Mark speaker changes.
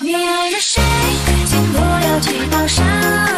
Speaker 1: 你爱着谁？经不了几道伤。